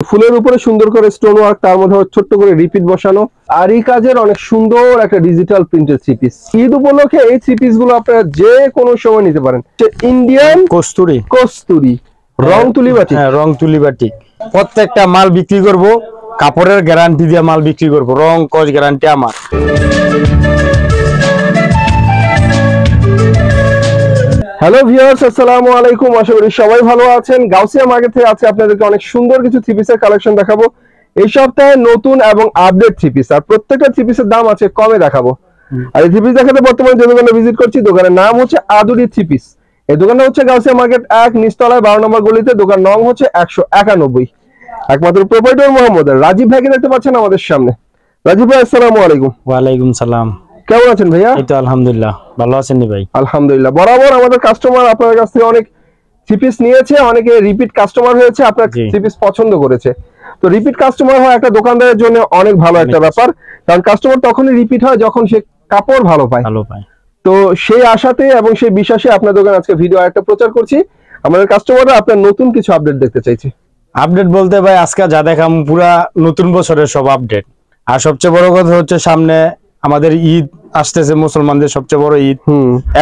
ফুলের উপরে সুন্দর করে স্টোন ওয়ার্ক তার মধ্যে ছোট্ট করে রিপিট বসানো। আর এই কাজের অনেক সুন্দর একটা digital printed three piece Eid উপলক্ষে এই থ্রি পিসগুলো আপনারা যে কোনো সময় নিতে পারেন। ইন্ডিয়ান কস্তুরি। কস্তুরি রং তুলি বাটি হ্যাঁ রং তুলি বাটিক। প্রত্যেকটা মাল বিক্রি করব কাপড়ের গ্যারান্টি দিয়ে মাল বিক্রি করব। রং কস গ্যারান্টি আমার। হ্যালো ভিউয়ার্স আসসালামু আলাইকুম আশা করি সবাই ভালো আছেন। গাউসিয়া মার্কেট থেকে আছে আপনাদেরকে অনেক সুন্দর কিছু থ্রি পিসের কালেকশন দেখাবো। এই সপ্তাহে নতুন এবং আপডেট থ্রি পিস আর প্রত্যেকটা থ্রি পিসের দাম আছে কমে দেখাবো। আর এই থ্রি পিস দেখাতে বর্তমানে যে দোকানে ভিজিট করছি দোকানের নাম হচ্ছে আদুরি থ্রি পিস এই দোকানটা হচ্ছে গাউসিয়া মার্কেট এক নিচতলায় বারো নম্বর গলিতে। দোকান নং হচ্ছে একশো একানব্বই। একমাত্র প্রোপাইটর মোহাম্মদ। রাজীব ভাইকে দেখতে পাচ্ছেন আমাদের সামনে। রাজীব ভাই আসসালামু আলাইকুম। ওয়ালাইকুম সালাম। কেমন আছেন ভাইয়া? এই তো আলহামদুলিল্লাহ। ভালো আছেন ভাই? আলহামদুলিল্লাহ। বরাবর আমাদের কাস্টমার আপনার কাছ থেকে অনেক থ্রি নিয়েছে অনেকে রিপিট কাস্টমার হয়েছে আপনার জি। থ্রি পছন্দ করেছে। তো রিপিট কাস্টমার হয় একটা দোকানদারের জন্য অনেক ভালো একটা ব্যাপার। কারণ কাস্টমার তখনই রিপিট হয় যখন সে কাপড় ভালো পায়। ভালো ভাই তো সেই আশাতে এবং সেই বিশ্বাসে আপনার দোকান আজকে ভিডিও একটা প্রচার করছি। আমাদের কাস্টমাররা আপনার নতুন কিছু আপডেট দেখতে চাইছে। আপডেট বলতে ভাই আজকে যা দেখাম পুরা নতুন বছরের সব আপডেট আর সবচেয়ে বড় কথা হচ্ছে সামনে আমাদের ঈদ আসতেছে মুসলমানদের সবচেয়ে বড় ঈদ।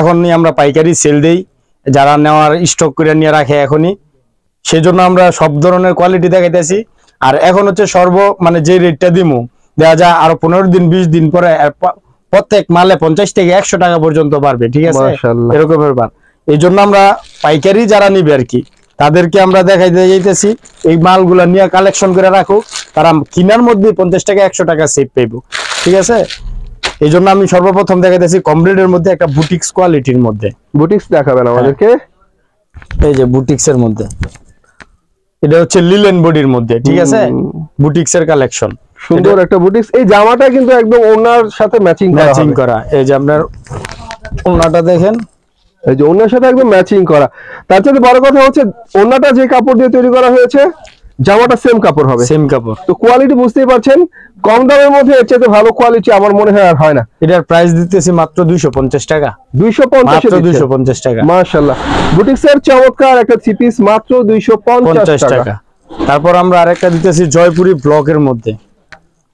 এখন আমরা পাইকারি সেল দেই যারা নেওয়ার স্টক করে নিয়ে রাখে এখনই। সেই জন্য আমরা সব ধরনের কোয়ালিটি দেখাইতেছি। আর এখন হচ্ছে সর্ব মানে যে রেটটা দিমু দেখা যায় আরও পনেরো দিন বিশ দিন পরে প্রত্যেক মালে পঞ্চাশ থেকে একশো টাকা পর্যন্ত বাড়বে ঠিক আছে? এরকম ব্যাপার। এই জন্য আমরা পাইকারি যারা নিবে আর কি তাদেরকে আমরা দেখাইতে যাইতেছি এই মালগুলা নিয়ে কালেকশন করে রাখো তারা কিনার মধ্যে পঞ্চাশ টাকা একশো টাকা সেভ পাইব ঠিক আছে? এই জন্য আমি সর্বপ্রথম দেখাইতেছি কমপ্লিটের মধ্যে একটা বুটিক্স কোয়ালিটির মধ্যে। বুটিক্স দেখাবেন আমাদেরকে। এই যে বুটিক্স এর মধ্যে। এটা হচ্ছে লিলেন বডির মধ্যে ঠিক আছে। বুটিক্স এর কালেকশন সুন্দর একটা বুটিক্স। এই জামাটা কিন্তু একদম ওনার সাথে ম্যাচিং করা ম্যাচিং করা। এই যে আপনার ওনাটা দেখেন। এই যে ওনার সাথে একদম ম্যাচিং করা। তার সাথে বড় কথা হচ্ছে ওনাটা যে কাপড় দিয়ে তৈরি করা হয়েছে জামাটা সেম কাপড় হবে। সেম কাপড়। তো কোয়ালিটি বুঝতেই পারছেন কম দামের মধ্যে এর চাইতে ভালো কোয়ালিটি আমার মনে হয় আর হয় না। এটার প্রাইস দিতেছি মাত্র দুইশো পঞ্চাশ টাকা। দুইশো পঞ্চাশ মাত্র দুইশো পঞ্চাশ টাকা। মাশাল্লাহ বুটিক্সের চমৎকার একটা থ্রি পিস মাত্র দুইশো পঞ্চাশ পঞ্চাশ টাকা। টাকা। তারপর আমরা আরেকটা দিতেছি জয়পুরি ব্লকের মধ্যে।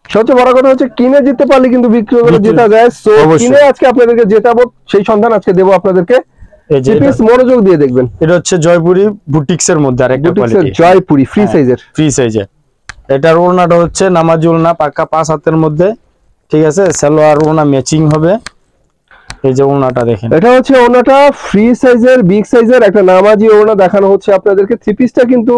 সবচেয়ে বড় কথা হচ্ছে কিনে জিততে পারলে কিন্তু বিক্রি করে জেতা যায়। সো কিনে আজকে আপনাদেরকে জেতাবো সেই সন্ধান আজকে দেবো আপনাদেরকে। মনোযোগ দিয়ে দেখবেন। এটা হচ্ছে জয়পুরি বুটিক্স এর মধ্যে আরেকটা কোয়ালিটি জয়পুরি ফ্রি সাইজের ফ্রি সাইজের এটার ওড়নাটা হচ্ছে নামাজি ওড়না পাক্কা পাঁচ হাতের মধ্যে। ঠিক আছে সালোয়ার ওড়না ম্যাচিং হবে। এই যে ওড়নাটা দেখেন। এটা হচ্ছে ওনাটা ফ্রি সাইজের বিগ সাইজের একটা নামাজি ওনা দেখানো হচ্ছে আপনাদেরকে। থ্রি পিসটা কিন্তু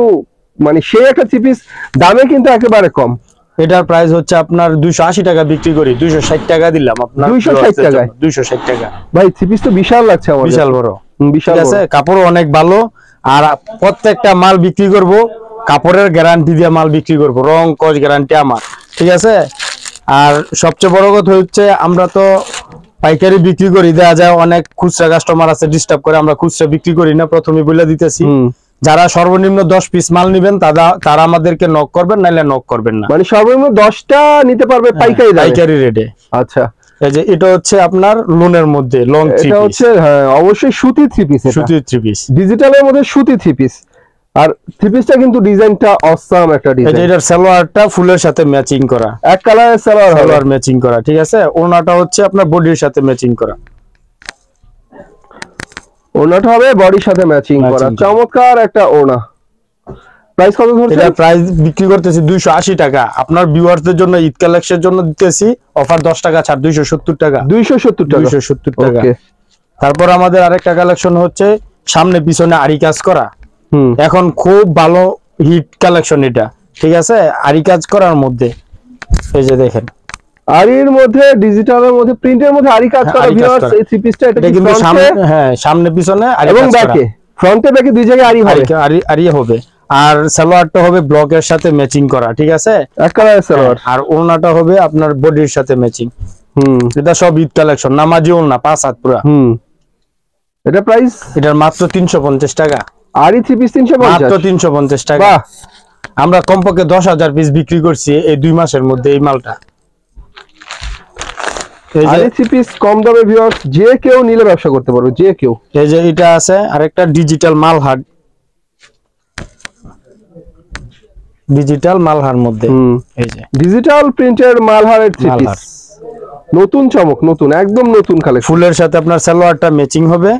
মানে সেই একটা থ্রি পিস দামে কিন্তু একেবারে কম। এটার প্রাইস হচ্ছে আপনার দুইশো আশি টাকা বিক্রি করি দুইশো ষাট টাকা দিলাম আপনার 260 টাকায়? দুইশো ষাট টাকা। ভাই থ্রি পিস তো বিশাল লাগছে আমার বিশাল বড়। বিশাল আছে? কাপড় অনেক ভালো আর প্রত্যেকটা মাল বিক্রি করব কাপড়ের গ্যারান্টি দিয়ে মাল বিক্রি করব রং কস গ্যারান্টি আমার। ঠিক আছে? আর সবচেয়ে বড় কথা হচ্ছে আমরা তো পাইকারি বিক্রি করি দেওয়া যায় অনেক খুচরা কাস্টমার আছে ডিস্টার্ব করে আমরা খুচরা বিক্রি করি না প্রথমে বলে দিতেছি। যারা সর্বনিম্ন দশ পিস মাল নিবেন তারা তারা আমাদেরকে নক করবেন নাহলে নক করবেন না। মানে সর্বনিম্ন দশটা নিতে পারবে পাইকারি দামে? পাইকারি রেটে আচ্ছা। এই যে এটা হচ্ছে আপনার লোনের মধ্যে লং এটা হচ্ছে হ্যাঁ অবশ্যই সুতি থ্রি পিস সুতির থ্রি পিস ডিজিটালের মধ্যে সুতি থ্রি পিস আর থ্রি পিসটা কিন্তু ডিজাইনটা অসাম একটা ডিজাইন এটার সালোয়ারটা ফুলের সাথে ম্যাচিং করা। এক কালারের সালোয়ার ম্যাচিং করা ঠিক আছে? ওনাটা হচ্ছে আপনার বডির সাথে ম্যাচিং করা। ওনাটা হবে বডির সাথে ম্যাচিং করা। করা। চমৎকার একটা ওনা প্রাইস কত ধরছে এটা প্রাইস বিক্রি করতেছি দুইশো আশি টাকা। আপনার ভিউয়ারদের জন্য ঈদ কালেকশনের জন্য দিতেছি অফার দশ টাকা ছাড় দুইশো সত্তর টাকা। দুইশো সত্তর টাকা। দুইশো সত্তর টাকা। ওকে তারপর আমাদের আরেকটা কালেকশন হচ্ছে সামনে পিছনে আরি কাজ করা। হুম। এখন খুব ভালো হিট কালেকশন এটা। ঠিক আছে? আরি কাজ করার মধ্যে। এই যে দেখেন। আর এর মধ্যে ডিজিটালের মধ্যে প্রিন্টের মধ্যে আরি কাজ হ্যাঁ, করা ভিউয়ার্স এই থ্রি পিসটা এটা কিন্তু সামনে হ্যাঁ সামনে পিছনে আরি এবং ব্যাকে ফ্রন্টে ব্যাকে দুই জায়গায় আরি হবে। আরি- আরি হবে। আর সালোয়ারটা হবে ব্লকের সাথে ম্যাচিং করা ঠিক আছে? এক কালারের সালোয়ার। আর ওড়নাটা হবে আপনার বডির সাথে ম্যাচিং হুম। এটা সব ঈদ কালেকশন নামাজি ওড়না পাঁচ হাত পুরা। হুম। এটা প্রাইস এটার মাত্র তিনশো পঞ্চাশ টাকা। আরি থ্রি পিস তিনশো মাত্র পঞ্চাশ তিনশো পঞ্চাশ টাকা। আমরা কমপক্ষে দশ হাজার পিস বিক্রি করছি এই দুই মাসের মধ্যে এই মালটা। এই যে আরি থ্রি পিস কম দামে ভিউয়ার্স যে কেউ নিলে ব্যবসা করতে পারবে যে কেউ। এই যে এটা আছে আরেকটা ডিজিটাল মাল ডিজিটাল মালহার মধ্যে। এই যে। ডিজিটাল প্রিন্টের মালহারের থ্রি পিস নতুন চমক নতুন একদম নতুন কালেকশন ফুলের সাথে আপনার সালোয়ারটা ম্যাচিং হবে।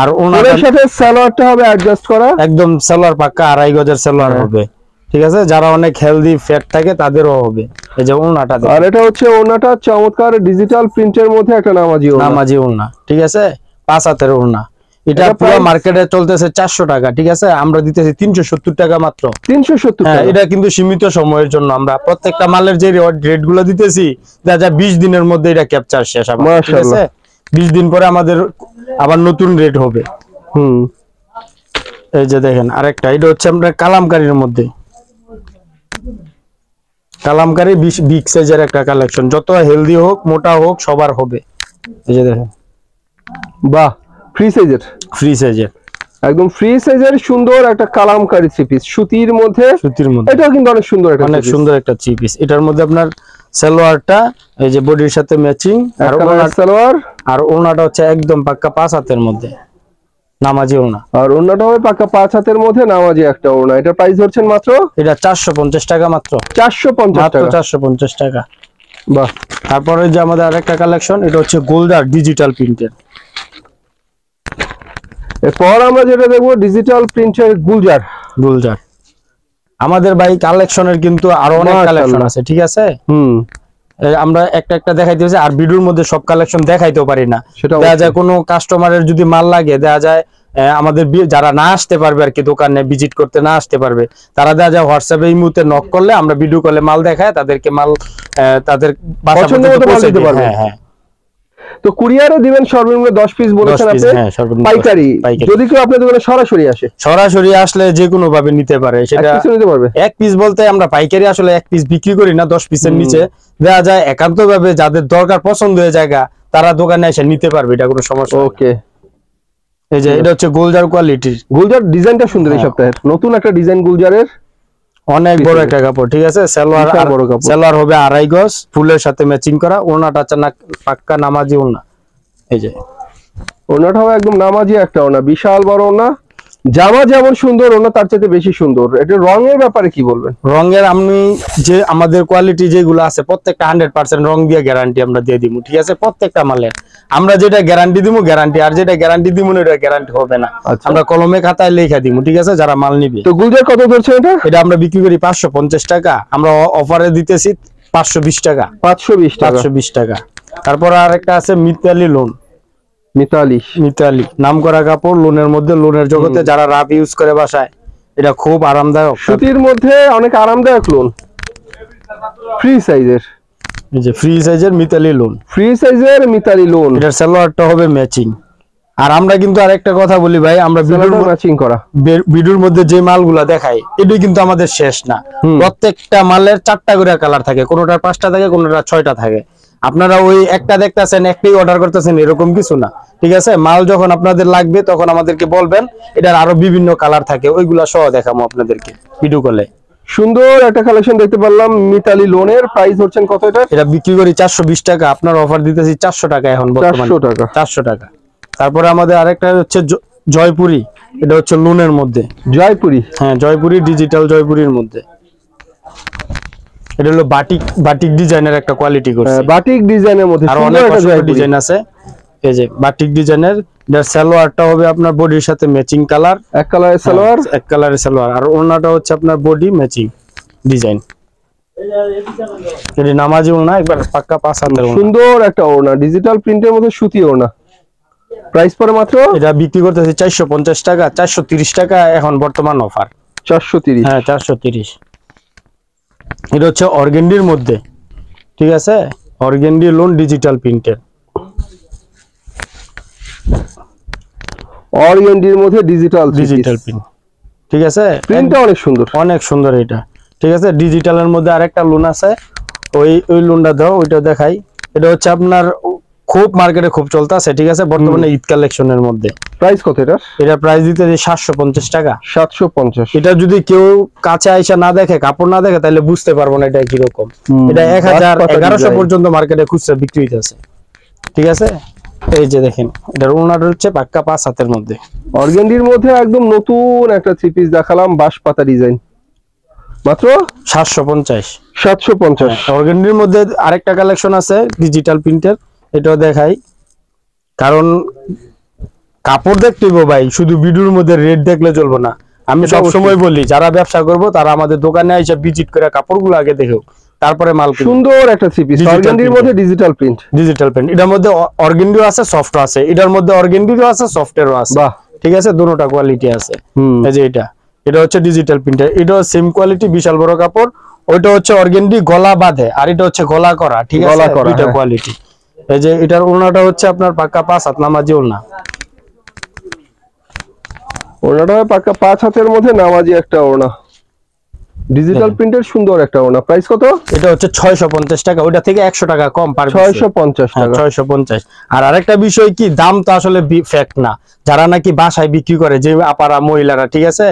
আর ওনাটা ফুলের সাথে সালোয়ারটা হবে অ্যাডজাস্ট করা। একদম সালোয়ার পাক্কা আড়াই গজের সালোয়ার হ্যাঁ। হবে। ঠিক আছে? যারা অনেক হেলদি ফ্যাট থাকে তাদেরও হবে। এই যে ওনাটা আর এটা হচ্ছে ওনাটা চমৎকার ডিজিটাল প্রিন্টের মধ্যে একটা নামাজি ওনা নামাজি ওড়না ঠিক আছে? পাঁচ হাতের ওড়না। এটা পুরো মার্কেটে চলতেছে চারশো টাকা ঠিক আছে? আমরা দিতেছি তিনশো সত্তর টাকা মাত্র। তিনশো সত্তর হ্যাঁ টাকা। এটা কিন্তু সীমিত সময়ের জন্য। আমরা প্রত্যেকটা মালের যে রেটগুলো দিতেছি যা যা বিশ দিনের মধ্যে এটা ক্যাপচার শেষ ঠিক আছে। বিশ দিন পরে আমাদের আবার নতুন রেট হবে। হুম। এই যে দেখেন আরেকটা। এটা হচ্ছে আপনার কালামকারীর মধ্যে। কালামকারী বিগ সাইজের একটা কালেকশন যত হেলদি হোক মোটা হোক সবার হবে। এই যে দেখেন। বাহ ফ্রি সাইজের ফ্রি সাইজের একদম ফ্রি সাইজের সুন্দর একটা কালামকারী থ্রি পিস সুতির মধ্যে সুতির মধ্যে। এটাও কিন্তু অনেক সুন্দর একটা অনেক সুন্দর একটা থ্রি পিস এটার মধ্যে আপনার সালোয়ারটা এই যে বডির সাথে ম্যাচিং আর ওনার সালোয়ার। আর ওনাটা হচ্ছে একদম পাক্কা পাঁচ হাতের মধ্যে। নামাজি ওনা আর অন্যটা হবে পাকা পাঁচ হাতের মধ্যে নামাজি একটা ওনা এটা প্রাইস ধরছেন মাত্র? এটা চারশো পঞ্চাশ টাকা মাত্র। চারশো পঞ্চাশ টাকা। চারশো পঞ্চাশ টাকা। বাহ। তারপরে যে আমাদের আরেকটা কালেকশন এটা হচ্ছে গোল্ডার ডিজিটাল প্রিন্টের এরপর আমরা যেটা দেখব ডিজিটাল প্রিন্টের গুলজার। গুলজার। আমাদের ভাই কালেকশনের কিন্তু আরও অনেক কালেকশন আছে ঠিক আছে? হুম। আমরা একটা একটা দেখাই দিয়েছি আর ভিডিওর মধ্যে সব কালেকশন দেখাইতেও পারি না দেখা যায়। কোনো কাস্টমারের যদি মাল লাগে দেখা যায় আমাদের যারা না আসতে পারবে আর কি দোকানে ভিজিট করতে না আসতে পারবে তারা দেখা যায় হোয়াটসঅ্যাপে এই মুহূর্তে নক করলে আমরা ভিডিও কলে মাল দেখায় তাদেরকে মাল আহ, তাদের বাসা। হ্যাঁ হ্যাঁ তো কুরিয়ারে দিবেন সর্বনিম্ন দশ পিস বলেছেন আপনি। হ্যাঁ, সর্বনিম্ন পাইকারি। যদি কেউ আপনার দোকানে সরাসরি আসে? সরাসরি আসলে যে কোনো ভাবে নিতে পারে সেটা নিতে পারবে? এক পিস বলতে আমরা পাইকারি আসলে এক পিস বিক্রি করি না দশ পিসের নিচে। দেখা যায় একান্ত ভাবে যাদের দরকার পছন্দ হয়ে জায়গা তারা দোকানে এসে নিতে পারবে এটা কোনো সমস্যা। ওকে। এই যে এটা হচ্ছে গোলজার কোয়ালিটির গুলজার ডিজাইনটা সুন্দর এই হ্যাঁ। সপ্তাহের। নতুন একটা ডিজাইন গুলজারের। অনেক বড় একটা কাপড় ঠিক আছে? সালোয়ার আর- বড় কাপড়। সালোয়ার হবে আড়াই গজ ফুলের সাথে ম্যাচিং করা ওনাটা চানা পাক্কা নামাজি ওনা এই যে। ওনাটাও হবে একদম নামাজি একটা ওনা বিশাল বড় ওনা জামা যেমন সুন্দর ওনা তার চাইতে বেশি সুন্দর। এটা রঙের ব্যাপারে কি বলবেন? রঙের আমি যে আমাদের কোয়ালিটি যেগুলো আছে প্রত্যেকটা হান্ড্রেড পার্সেন্ট রং দিয়ে গ্যারান্টি আমরা দিয়ে দিব ঠিক আছে? প্রত্যেকটা মালের। আমরা যেটা গ্যারান্টি দিব গ্যারান্টি আর যেটা গ্যারান্টি দিব না এটা গ্যারান্টি হবে না। আচ্ছা। আমরা কলমে খাতায় লেখা দিব ঠিক আছে? যারা মাল নিবে। তো গুলজার কত ধরছে এটা? এটা আমরা বিক্রি করি পাঁচশো পঞ্চাশ টাকা। আমরা অফারে দিতেছি পাঁচশো বিশ টাকা। পাঁচশো বিশ টাকা। পাঁচশো বিশ টাকা। তারপর আর একটা আছে মিতালি লোন মিতালি মিতালি। নাম করা কাপড় লোনের মধ্যে লোনের জগতে যারা রাফ ইউজ করে বাসায় এটা খুব আরামদায়ক। সুতির মধ্যে অনেক আরামদায়ক লোন। ফ্রি সাইজের যে ফ্রি সাইজের মিতালি লোন ফ্রি সাইজের মিতালি লোন এটার সালোয়ারটা হবে ম্যাচিং আর আমরা কিন্তু আরেকটা কথা বলি ভাই আমরা ভিডিওর ম্যাচিং করা। ভিডিওর মধ্যে যে মালগুলা দেখাই এটাই কিন্তু আমাদের শেষ না। প্রত্যেকটা মালের চারটা করে কালার থাকে কোনোটার পাঁচটা থাকে কোনোটার ছয়টা থাকে। আপনারা ওই একটা দেখতেছেন একটাই অর্ডার করতেছেন এরকম কিছু না। ঠিক আছে? মাল যখন আপনাদের লাগবে তখন আমাদেরকে বলবেন এটার আরও বিভিন্ন কালার থাকে ওইগুলা সহ দেখাবো আপনাদেরকে ভিডিও কলে সুন্দর একটা কালেকশন দেখতে পারলাম মিতালি লোনের প্রাইস হচ্ছেন কত এটা? এটা বিক্রি করি চারশো বিশ টাকা আপনার অফার দিতেছি চারশো টাকা এখন চারশো টাকা। চারশো টাকা। তারপরে আমাদের আরেকটা হচ্ছে জয়পুরি এটা হচ্ছে লোনের মধ্যে। জয়পুরি? হ্যাঁ জয়পুরি ডিজিটাল জয়পুরির মধ্যে। এটা হলো বাটিক বাটিক ডিজাইনের একটা কোয়ালিটি করছে। বাটিক ডিজাইনের মধ্যে আর অনেক ডিজাইন আছে। এই যে বাটিক ডিজাইনের এটার সালোয়ারটা হবে আপনার বডির সাথে ম্যাচিং কালার এক কালারের সালোয়ার এক কালারের সালোয়ার আর ওড়নাটা হচ্ছে আপনার বডি ম্যাচিং ডিজাইন এটি নামাজি ওড়না একবার পাক্কা পাঁচ হাতের সুন্দর একটা ওড়না ডিজিটাল প্রিন্টের মধ্যে সুতি ওড়না। প্রাইস পরে মাত্র? এটা বিক্রি করতেছে চারশো পঞ্চাশ টাকা চারশো তিরিশ টাকা এখন বর্তমান অফার চারশো তিরিশ। হ্যাঁ চারশো তিরিশ। এটা হচ্ছে অর্গেন্ডির মধ্যে ঠিক আছে? অর্গেন্ডি লোন ডিজিটাল প্রিন্টের অর্গেন্ডির মধ্যে ডিজিটাল ডিজিটাল প্রিন্ট ঠিক আছে? প্রিন্টটা অনেক সুন্দর। অনেক সুন্দর এটা ঠিক আছে? ডিজিটালের মধ্যে আরেকটা লোন আছে। ওই ওই লোনটা দাও ওইটা দেখাই। এটা হচ্ছে আপনার খুব মার্কেটে খুব চলতেছে ঠিক আছে? বর্তমানে ঈদ কালেকশনের মধ্যে। প্রাইস কত এটা এটা প্রাইস দিতে সাতশো পঞ্চাশ টাকা। সাতশো পঞ্চাশ। এটা যদি কেউ কাছে আইসা না দেখে কাপড় না দেখে তাহলে বুঝতে পারব না এটা কীরকম। হুম, এটা এক হাজার গাছপাতা এগারোশো design। পর্যন্ত মার্কেটে খুচরা বিক্রি হইতেছে। ঠিক আছে? এই যে দেখেন এটার ওনার হচ্ছে পাক্কা পাঁচ হাতের মধ্যে। অর্গেন্ডির মধ্যে একদম নতুন একটা থ্রি পিস দেখালাম বাঁশপাতা ডিজাইন মাত্র? সাতশো পঞ্চাশ। সাতশো পঞ্চাশ। অর্গেন্ডির মধ্যে আরেকটা কালেকশন আছে ডিজিটাল প্রিন্টের এটাও দেখাই। কারণ কাপড় দেখতে হইবো ভাই শুধু ভিডিওর মধ্যে রেট দেখলে চলবে না। আমি এটা সব সময় বলি যারা ব্যবসা করব তারা আমাদের দোকানে এসে ভিজিট করে কাপড়গুলো আগে দেখো তারপরে মাল সুন্দর একটা Digital অর্গানডির. মধ্যে ডিজিটাল প্রিন্ট ডিজিটাল প্রিন্ট এটার মধ্যে অর্গেন্ডিও আছে সফট আছে। এটার মধ্যে অর্গেন্ডিও আছে সফটওয়্যারও আছে। বাহ। ঠিক আছে? দুটোটা কোয়ালিটি আছে। হুম। এই যে এটা। এটা হচ্ছে ডিজিটাল প্রিন্টার এটা সেম কোয়ালিটি বিশাল বড় কাপড়। ওইটা হচ্ছে অর্গেন্ডি গলা বাঁধে আর এটা হচ্ছে গলা করা। ঠিক আছে? গলা করা, দুইটা হ্যাঁ। কোয়ালিটি এই যে এটার ওড়নাটা হচ্ছে আপনার পাক্কা পাঁচ হাত নামাজি ওড়না। ওনাটা পাক্কা পাঁচ হাতের মধ্যে নামাজি একটা ওনা ডিজিটাল প্রিন্টের সুন্দর একটা ওনা প্রাইস কত? এটা হচ্ছে ছয়শো পঞ্চাশ টাকা। ওইটা থেকে একশো টাকা কম পার ছয়শো পঞ্চাশ টাকা। ছয়শো পঞ্চাশ। আর আরেকটা বিষয় কি দাম তো আসলে ফ্যাক্ট না। যারা নাকি বাসায় বিক্রি করে যে আপারা মহিলারা ঠিক আছে?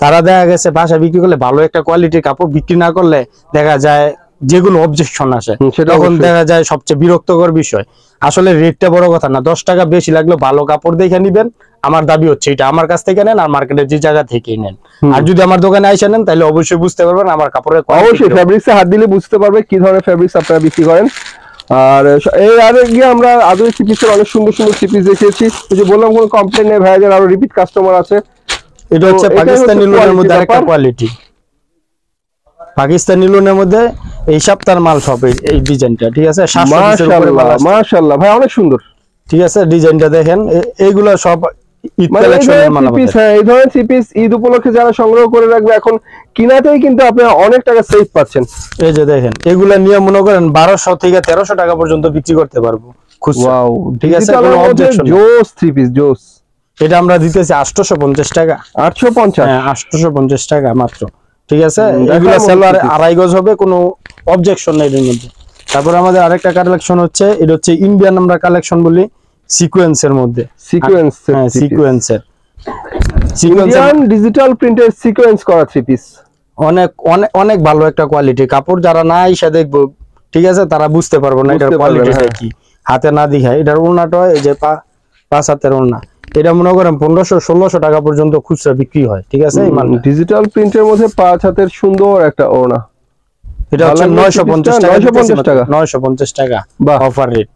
তারা দেখা গেছে বাসায় বিক্রি করলে ভালো একটা কোয়ালিটির কাপড় বিক্রি না করলে দেখা যায় যেগুলো অবজেকশন আসে সেটা তখন দেখা যায় সবচেয়ে বিরক্তকর বিষয়। আসলে রেটটা বড় কথা না দশ টাকা বেশি লাগল ভালো কাপড় দেখে নিবেন। আমার দাবি হচ্ছে এটা আমার কাছ থেকে নেন আর মার্কেটের যে জায়গা থেকেই নেন। আর যদি আমার দোকানে আইসা নেন তাহলে অবশ্যই বুঝতে পারবেন আমার কাপড়ের অবশ্যই। ফ্যাব্রিক্সে হাত দিলে বুঝতে পারবে কি ধরনের ফ্যাব্রিক্স আপনারা বিক্রি করেন। আর এর আগে গিয়ে আমরা আদৌ থ্রি পিসের অনেক সুন্দর সুন্দর থ্রি পিস দেখিয়েছি যে বললাম কোনো কমপ্লেন নেই ভাইয়াদের আরও রিপিট কাস্টমার আছে। এটা হচ্ছে পাকিস্তানি লোনের মধ্যে আরেকটা কোয়ালিটি পাকিস্তানি লোনের মধ্যে এই সপ্তাহের মাল সব এই- ডিজাইনটা ঠিক আছে? 700 পিসের উপরে মাল মাশাআল্লাহ ভাই অনেক সুন্দর। ঠিক আছে ডিজাইনটা দেখেন এইগুলো সব মানে এই ধরনের থ্রি পিস আমাদের। হ্যাঁ এই ধরনের থ্রি পিস ঈদ উপলক্ষে যারা সংগ্রহ করে রাখবে এখন কিনাতেই কিন্তু আপনারা অনেক টাকা সেভ পাচ্ছেন। এই যে দেখেন এগুলা নিয়ে মনে করেন বারোশো থেকে তেরোশো টাকা পর্যন্ত বিক্রি করতে পারব ঠিক আছে। জোস থ্রি পিস জোস এটা আমরা দিতেছি পঞ্চাশ টাকা। আটশো পঞ্চাশ? হ্যাঁ আটশোশো পঞ্চাশ টাকা মাত্র। ঠিক আছে? এগুলা সেলার আড়াই গজ হবে কোনো অবজেকশন নাই এর মধ্যে। তারপর আমাদের আরেকটা কালেকশন হচ্ছে এটা হচ্ছে ইন্ডিয়ান আমরা কালেকশন বলি সিকোয়েন্সের মধ্যে। সিকোয়েন্স হ্যাঁ সিকোয়েন্সের ইন্ডিয়ান ডিজিটাল প্রিন্টের সিকোয়েন্স করা থ্রি পিস অনেক অনেক অনেক ভালো একটা কোয়ালিটি কাপড় যারা না এসে দেখব ঠিক আছে তারা বুঝতে পারব না এটার কোয়ালিটিটা হ্যাঁ। কি। হাতে না দিঘায় এটার ওড়নাটা এই যে পা- পাঁচ হাতের ওড়না এটা মনে করেন পনেরোশো ষোলোশো টাকা পর্যন্ত খুচরা বিক্রি হয় ঠিক আছে ডিজিটাল প্রিন্টের মধ্যে পাঁচ হাতের সুন্দর একটা ওড়না। এটা হচ্ছে নয়শো পঞ্চাশ টাকা নয়শো পঞ্চাশ টাকা। বাহ। অফার রেট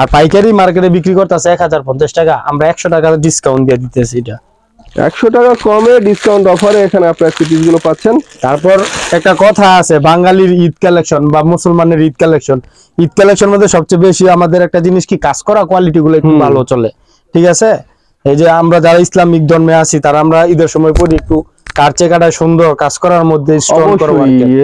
আর পাইকারি মার্কেটে বিক্রি করতেছে এক হাজার পঞ্চাশ টাকা আমরা একশো টাকা ডিসকাউন্ট দিয়ে দিতেছি এটা। একশো টাকা কমে ডিসকাউন্ট অফারে এখানে আপনারগুলো পাচ্ছেন। তারপর একটা কথা আছে বাঙালির ঈদ কালেকশন বা মুসলমানের ঈদ কালেকশন ঈদ কালেকশন মধ্যে সবচেয়ে বেশি আমাদের একটা জিনিস কি কাজ করা কোয়ালিটি গুলো একটু ভালো চলে। ঠিক আছে? এই যে আমরা যারা ইসলামিক ধর্মে আছি তারা আমরা ঈদের সময় পড়ি একটু কারচে কাটা সুন্দর কাজ করার মধ্যে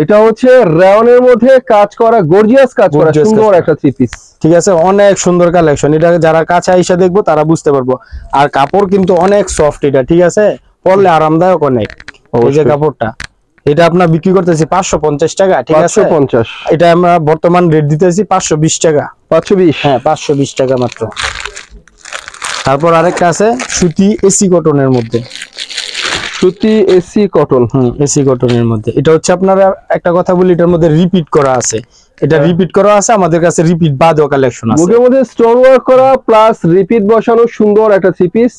এটা হচ্ছে রেওনের মধ্যে কাজ করা গর্জিয়াস কাজ করা সুন্দর একটা থ্রি পিস ঠিক আছে? অনেক সুন্দর কালেকশন এটা যারা কাছে আইসা দেখব তারা বুঝতে পারব। আর কাপড় কিন্তু অনেক সফট এটা ঠিক আছে? পরলে আরামদায়ক অনেক। এই যে কাপড়টা। এটা আপনার বিক্রি করতেছি পাঁচশো পঞ্চাশ টাকা ঠিক আছে? পঞ্চাশ। এটা আমরা বর্তমান রেট দিতেছি পাঁচশো বিশ টাকা। পাঁচশো বিশ। হ্যাঁ পাঁচশো বিশ টাকা মাত্র। তারপর আরেকটা আছে সুতি এসি কটনের মধ্যে। সুতি এসি কটন। হুম এসি কটনের মধ্যে। এটা হচ্ছে আপনারা একটা কথা বলি এটার মধ্যে রিপিট করা আছে। এটা হ্যাঁ। রিপিট করা আছে আমাদের কাছে রিপিট বাদও কালেকশন আছে। বুকের মধ্যে স্টোন ওয়ার্ক করা প্লাস রিপিট বসানো সুন্দর একটা থ্রি পিস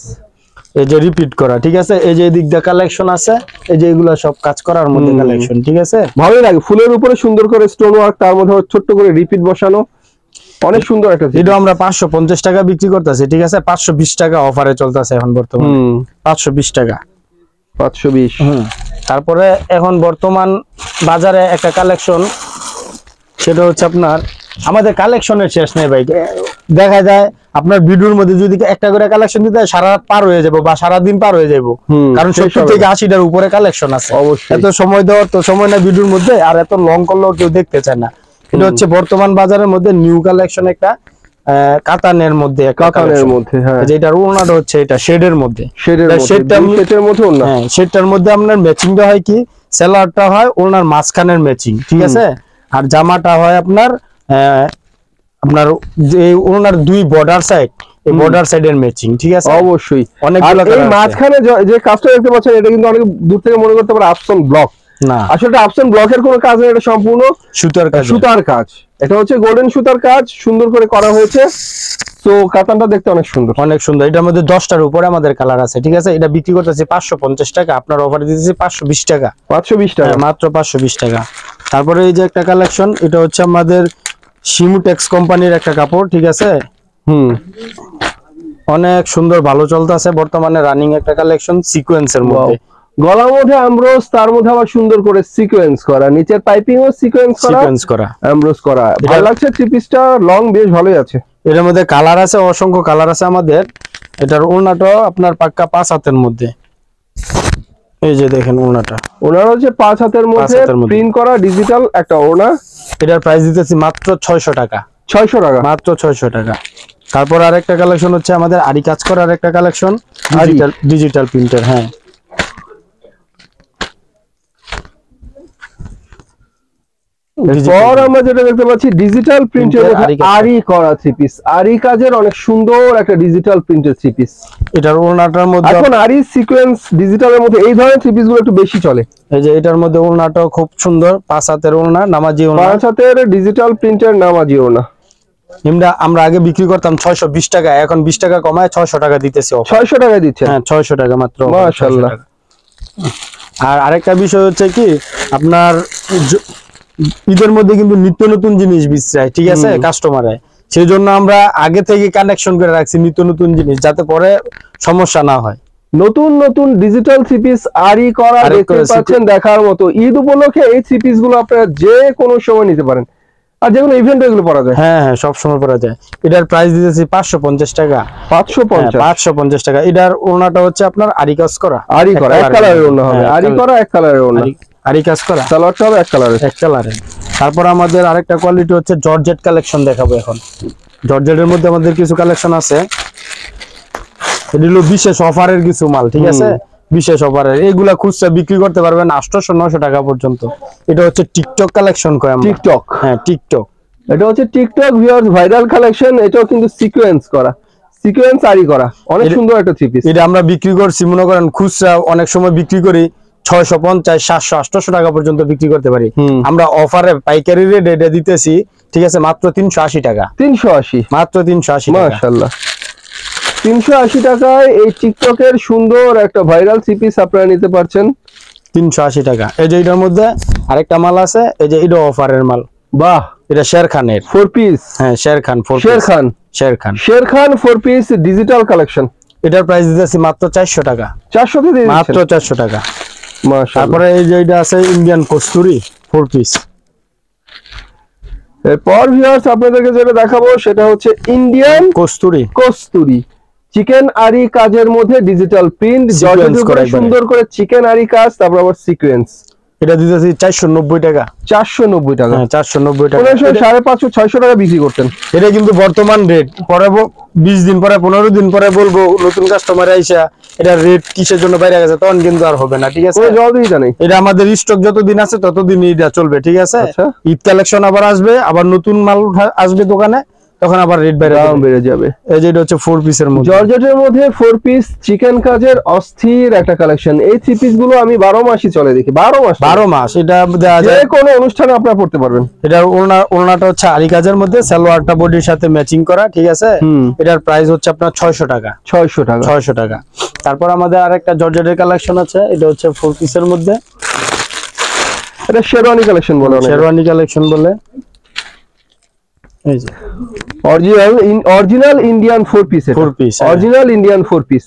এই যে রিপিট করা ঠিক আছে? এই যে এদিক দিয়ে কালেকশন আছে এই যে এগুলো সব কাজ করার মধ্যে কালেকশন ঠিক আছে? ভালোই লাগে ফুলের উপরে সুন্দর করে স্টোন ওয়ার্ক তার মধ্যে ছোট্ট করে রিপিট বসানো। অনেক সুন্দর একটা এটা আমরা পাঁচশো পঞ্চাশ টাকা বিক্রি করতেছি ঠিক আছে? পাঁচশো বিশ টাকা অফারে চলতেছে এখন বর্তমানে। পাঁচশো বিশ টাকা। পাঁচশো বিশ। হুম। তারপরে এখন বর্তমান বাজারে একটা কালেকশন সেটা হচ্ছে আপনার আমাদের কালেকশনের শেষ নেই ভাই। দেখা যায় আপনার ভিডিওর মধ্যে যদি একটা করে কালেকশন দিতে সারা রাত পার হয়ে যাব বা সারা দিন পার হয়ে যাব। কারণ সত্তর থেকে আশিটার উপরে কালেকশন আছে। অবশ্যই। এত সময় দেওয়ার তো সময় না ভিডিওর মধ্যে আর এত লং করলেও কেউ দেখতে চায় না। এটা হচ্ছে বর্তমান বাজারের মধ্যে নিউ কালেকশন একটা কাতানের মধ্যে কাতানের। মধ্যে হ্যাঁ। যেটার ওনাটা হচ্ছে এটা শেডের মধ্যে। শেডের মধ্যে শেডের মধ্যে না হ্যাঁ সেটার মধ্যে আপনার ম্যাচিংটা হয় কি? সেলারটা হয় ওনার মাঝখানের ম্যাচিং ঠিক আছে? আর জামাটা হয় আপনার আপনার যে ওনার দুই বর্ডার সাইড এই বর্ডার সাইডের ম্যাচিং ঠিক আছে? অবশ্যই। অনেকগুলো এই। মাঝখানে যে- কাজটা দেখতে পাচ্ছেন এটা কিন্তু অনেক দূর থেকে মনে করতে পারে আপসন ব্লক। না। আসলে আপসন ব্লকের কোনো কাজ এটা সম্পূর্ণ সুতার কাজ সুতার কাজ। এটা হচ্ছে গোল্ডেন সুতার কাজ সুন্দর করে করা হয়েছে। সো কাতানটা দেখতে অনেক সুন্দর। অনেক সুন্দর। এটার মধ্যে দশটার উপরে আমাদের কালার আছে ঠিক আছে? এটা বিক্রি করতেছি পাঁচশো পঞ্চাশ টাকা আপনার অফার দিতেছি পাঁচশো বিশ টাকা। পাঁচশো বিশ টাকা। হ্যাঁ, মাত্র পাঁচশো বিশ টাকা। তারপরে এই যে একটা কালেকশন এটা হচ্ছে আমাদের শিমুটেক্স কোম্পানির একটা কাপড় ঠিক আছে? হুম। অনেক সুন্দর ভালো চলতেছে। বর্তমানে রানিং একটা কালেকশন সিকোয়েন্সের মধ্যে। গলার মধ্যে আমরোজ তার মধ্যে আবার সুন্দর করে সিকোয়েন্স করা নিচের পাইপিং ও সিকোয়েন্স করা সিকোয়েন্স করা। আমরোজ করা। ভালো লাগছে থ্রি পিসটা লং বেশ ভালোই আছে। এটার মধ্যে কালার আছে অসংখ্য কালার আছে আমাদের। এটার ওড়নাটা আপনার পাক্কা পাঁচ হাতের মধ্যে। এই যে দেখেন ওড়নাটা। ওনার হচ্ছে পাঁচ হাতের মধ্যে প্রিন্ট করা ডিজিটাল একটা ওনা এটার প্রাইস দিতেছি মাত্র ছয়শো টাকা। ছয়শো টাকা। মাত্র ছয়শো টাকা। তারপর আরেকটা কালেকশন হচ্ছে আমাদের আরি কাজ করার আরেকটা কালেকশন? ডিজিটাল ডিজিটাল প্রিন্টার হ্যাঁ। পর আমরা যেটা দেখতে পাচ্ছি ডিজিটাল প্রিন্টের মধ্যে আরি করা থ্রি পিস আরি কাজের অনেক সুন্দর একটা ডিজিটাল প্রিন্টের থ্রি পিস এটার ওড়নাটার মধ্যে এখন আরি সিকোয়েন্স ডিজিটালের মধ্যে এই ধরনের থ্রি পিসগুলো একটু বেশি চলে। এই যে এটার মধ্যে ওড়নাটাও খুব সুন্দর পাঁচ হাতের ওড়না নামাজি ওড়না। পাঁচ হাতের ডিজিটাল প্রিন্টের নাম আজিও না আমরা আমরা আগে বিক্রি করতাম ছয়শো বিশ টাকা এখন বিশ টাকা কমায় ছয়শো টাকা দিতেছি offer। ছয়শো টাকায় দিচ্ছে। হ্যাঁ ছয়শো টাকা মাত্র মাশাআল্লাহ। আর আরেকটা বিষয় হচ্ছে কি আপনার ঈদের মধ্যে কিন্তু নিত্য নতুন জিনিস বিচরায় ঠিক আছে? কাস্টমারে সেই জন্য আমরা আগে থেকে কানেকশন করে রাখছি নিত্য নতুন জিনিস যাতে পরে সমস্যা না হয়। নতুন নতুন ডিজিটাল থ্রি পিস আরি করা দেখতে পাচ্ছেন দেখার মতো। ঈদ উপলক্ষে এই থ্রি পিসগুলো আপনারা যে কোনো সময় নিতে পারেন। আর যে কোনো ইভেন্ট এগুলো পরা যায়। হ্যাঁ হ্যাঁ সব সময় পরা যায়। এটার প্রাইস দিতেছি পাঁচশো পঞ্চাশ টাকা। পাঁচশো পঞ্চাশ। পাঁচশো পঞ্চাশ টাকা। এটার ওড়নাটা হচ্ছে আপনার আরি কাজ করা। আরি করা এক কালারের ওড়না হবে। হ্যাঁ, আরি করা এক কালারের ওড়না। আরি- কাজ করা। সালোয়ারটা হবে এক কালারের এক কালারের তারপর আমাদের আরেকটা কোয়ালিটি হচ্ছে জর্জেট কালেকশন দেখাবো এখন। জর্জেটের মধ্যে আমাদের কিছু কালেকশন আছে। এটি হলো বিশেষ অফারের কিছু মাল ঠিক আছে? বিশেষ অফারের। এগুলা খুচরা বিক্রি করতে পারবেন আটশোশো নশো টাকা পর্যন্ত। এটা হচ্ছে টিকটক কালেকশন টিকটক হ্যাঁ টিকটক এটা হচ্ছে টিকটক ভিউয়ার্স ভাইরাল কালেকশন এটাও কিন্তু সিকোয়েন্স করা। সিকোয়েন্স আরি করা। অনেক সুন্দর একটা থ্রি পিস এটা আমরা বিক্রি করছি মনে করেন খুচরা অনেক সময় বিক্রি করি। ছয়শো পঞ্চাশ সাতশো আটশো টাকা পর্যন্ত বিক্রি করতে পারি। আমরা অফারে পাইকারি রেট দিতেছি ঠিক আছে মাত্র তিনশো আশি টাকা। তিনশো আশি? মাত্র তিনশো আশি টাকা। মাশাল্লাহ তিনশো আশি টাকায় এই টিকটকের সুন্দর একটা ভাইরাল থ্রি পিস আপনারা নিতে পারছেন। তিনশো আশি টাকা। এই যে এটার মধ্যে আরেকটা মাল আছে এই যে এটা অফারের মাল। বাহ! এটা শের খানের ফোর পিস হ্যাঁ Sher Khan four Sher Khan Sher Khan Sher Khan four piece digital collection এটার প্রাইস দিতেছি মাত্র চারশো টাকা। চারশো মাত্র চারশো টাকা। তারপরে এই যে এটা আছে ইন্ডিয়ান কস্তুরি ফোর পিস এরপর ভিউয়ার্স আপনাদেরকে যেটা দেখাবো সেটা হচ্ছে ইন্ডিয়ান কস্তুরি। কস্তুরি। চিকেন আরি কাজের মধ্যে ডিজিটাল প্রিন্ট। সুন্দর করে চিকেন আরি কাজ তারপর আবার সিকোয়েন্স এটা দিতেছি চারশো নব্বই টাকা। চারশো নব্বই টাকা। হ্যাঁ চারশো নব্বই টাকা। সাড়ে পাঁচশো ছয়শো টাকা বিক্রি করতেন। এটা কিন্তু বর্তমান রেট পরে বিশ দিন পরে পনেরো দিন পরে বলব নতুন কাস্টমার আইসা এটা রেট কিসের জন্য বাইরে গেছে তখন কিন্তু আর হবে না ঠিক আছে? জবাবদিহিতা নেই। এটা আমাদের স্টক যতদিন আছে ততদিন এটা চলবে ঠিক আছে? আচ্ছা। ঈদ কালেকশন আবার আসবে আবার নতুন মাল আসবে দোকানে তখন আবার রেট বাইরে দাম বেড়ে যাবে। এই যে এটা হচ্ছে ফোর পিসের মধ্যে। জর্জেটের মধ্যে ফোর পিস চিকেন কাজের অস্থির একটা কালেকশন এই থ্রি পিসগুলো আমি বারো মাসই চলে দেখি বারো মাস বারো মাস এটা দেওয়া যে কোনো অনুষ্ঠানে আপনারা পড়তে পারবেন। এটার ওড়না ওড়নাটা হচ্ছে আরি কাজের মধ্যে সালোয়ারটা বডির সাথে ম্যাচিং করা ঠিক আছে? হুম। এটার প্রাইস হচ্ছে আপনার ছয়শো টাকা। ছয়শো টাকা। ছয়শো টাকা। তারপর আমাদের আরেকটা জর্জেটের কালেকশন আছে এটা হচ্ছে ফোর পিসের মধ্যে। এটা শেরওয়ানি কালেকশন বলে শেরওয়ানি কালেকশন বলে। এই যে। Original original Indian four piece piece, হ্যাঁ। অরিজিনাল ইন্ডিয়ান ফোর পিস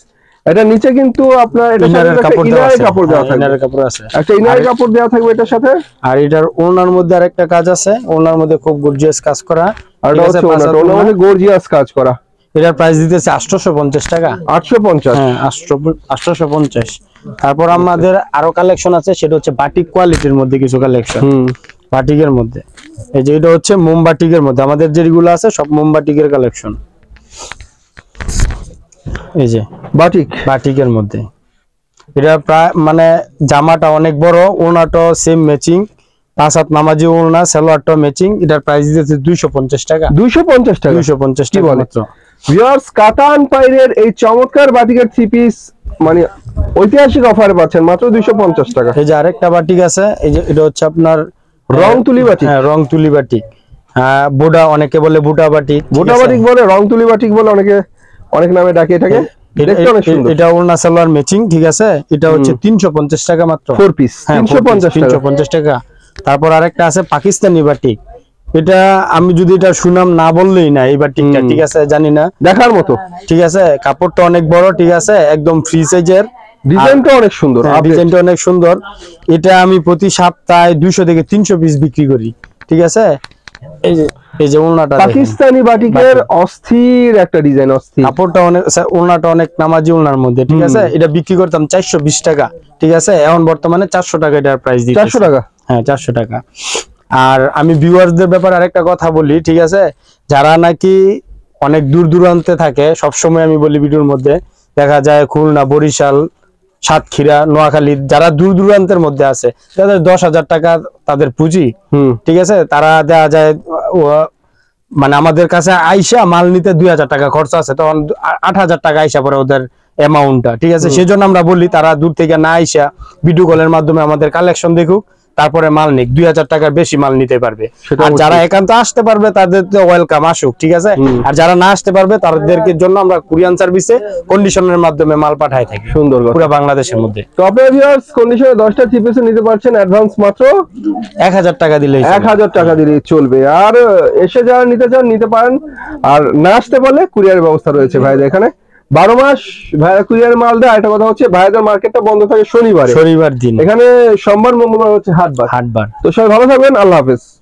এটা নিচে কিন্তু আপনার এটা ইনারের কাপড় দেওয়া আছে। কাপড় দেওয়া হ্যাঁ, থাকবে। ইনারের কাপড় আছে। একটা ইনারের কাপড় দেওয়া থাকবে এটার সাথে। আর এটার ওড়নার মধ্যে আরেকটা কাজ আছে। ওড়নার মধ্যে খুব গর্জিয়াস কাজ করা। আর এটা হচ্ছে পাঁচ ওনার মধ্যে গর্জিয়াস কাজ করা। এটার প্রাইস দিতেছে আটশোশো পঞ্চাশ টাকা। আটশো পঞ্চাশ হ্যাঁ আটশোশো পঞ্চাশ তারপর আমাদের আরও কালেকশন আছে সেটা হচ্ছে বাটিক কোয়ালিটির মধ্যে কিছু কালেকশন হুম। বাটিকের মধ্যে। এই যে এটা হচ্ছে মোমবাটিকের মধ্যে। আমাদের যেগুলো আছে সব মোমবাটিকের কালেকশন এই যে বাটিক? বাটিকের মধ্যে। এটা প্রায় মানে জামাটা অনেক বড় ওড়নাটা সেম ম্যাচিং পাঁচ হাত নামাজি ওড়না সালোয়ারটা ম্যাচিং এটার প্রাইস দিতেছে দুইশো পঞ্চাশ টাকা। দুইশো পঞ্চাশ টাকা? দুইশো পঞ্চাশ টাকা? মাত্র। ভিউয়ার্স কাতান পাইরের এই চমৎকার বাটিকের থ্রি পিস মানে ঐতিহাসিক অফারে পাচ্ছেন মাত্র দুইশো পঞ্চাশ টাকা। এই যে আরেকটা বাটিক আছে এই যে এটা হচ্ছে আপনার রং তুলি বাটিক? হ্যাঁ রং তুলি বাটিক। হ্যাঁ বুটা অনেকে বলে বুটা বাটি বাটিক বলে রং তুলি বাটিক বলে অনেকে অনেক নামে ডাকে এটাকে এটা সালোয়ার ম্যাচিং ঠিক আছে? এটা হচ্ছে টাকা মাত্র। পিস হ্যাঁ, টাকা। তারপর আরেকটা আছে পাকিস্তানি বাটিক। এটা আমি যদি এটা সুনাম না বললেই না এই বাটিকটা। ঠিক আছে? জানি না। দেখার মতো। ঠিক আছে? কাপড়টা অনেক বড় ঠিক আছে? একদম ফ্রি সাইজের ডিজাইনটা অনেক সুন্দর ডিজাইনটা অনেক সুন্দর। এটা আমি প্রতি সপ্তাহে দুইশো থেকে তিনশো পিস বিক্রি করি ঠিক আছে? এই যে এই যে ওড়নাটা পাকিস্তানি বাটিকের অস্থির একটা ডিজাইন অস্থির। কাপড়টা অনেক ওড়নাটা অনেক নামাজি ওড়নার মধ্যে ঠিক আছে? এটা বিক্রি করতাম চারশো বিশ টাকা ঠিক আছে? এখন বর্তমানে চারশো টাকা এটার প্রাইস দিচ্ছি টাকা? হ্যাঁ চারশো টাকা। আর আমি ভিউয়ার্সদের ব্যাপারে আরেকটা কথা বলি ঠিক আছে? যারা নাকি অনেক দূর দূরান্তে থাকে সবসময় আমি বলি ভিডিওর মধ্যে দেখা যায় খুলনা বরিশাল সাতক্ষীরা নোয়াখালী যারা দূর দূরান্তের মধ্যে আছে তাদের দশ হাজার টাকা তাদের পুঁজি ঠিক আছে? তারা দেওয়া যায় মানে আমাদের কাছে আইসা মাল নিতে দুই হাজার টাকা খরচা আছে তখন আট হাজার টাকা আইসা পরে ওদের অ্যামাউন্টটা ঠিক আছে? সেজন্য আমরা বলি তারা দূর থেকে না আইসা ভিডিও কলের মাধ্যমে আমাদের কালেকশন দেখুক। তারপরে মাল নিক দুই হাজার টাকার বেশি মাল নিতে পারবে। আর যারা একান্ত আসতে পারবে তাদের তো ওয়েলকাম আসুক ঠিক আছে? আর যারা না আসতে পারবে তাদেরকে জন্য আমরা কুরিয়ান সার্ভিসে কন্ডিশনের মাধ্যমে মাল পাঠাই থাকি। সুন্দর পুরো বাংলাদেশের মধ্যে। তো আপনার ভিউয়ার্স কন্ডিশনে নিতে পারছেন অ্যাডভান্স মাত্র। এক হাজার টাকা দিলেই এক হাজার টাকা দিলে চলবে। আর এসে যারা নিতে চান নিতে পারেন। আর না আসতে পারলে কুরিয়ার ব্যবস্থা রয়েছে ভাইদের এখানে। বারো মাস ভাইরা কুরিয়ার মাল দেয় একটা কথা হচ্ছে ভাইদের মার্কেটটা বন্ধ থাকে শনিবার। শনিবার দিন। এখানে সোমবার মঙ্গলবার হচ্ছে হাটবার। হাটবার। তো সবাই ভালো থাকবেন আল্লাহ হাফেজ।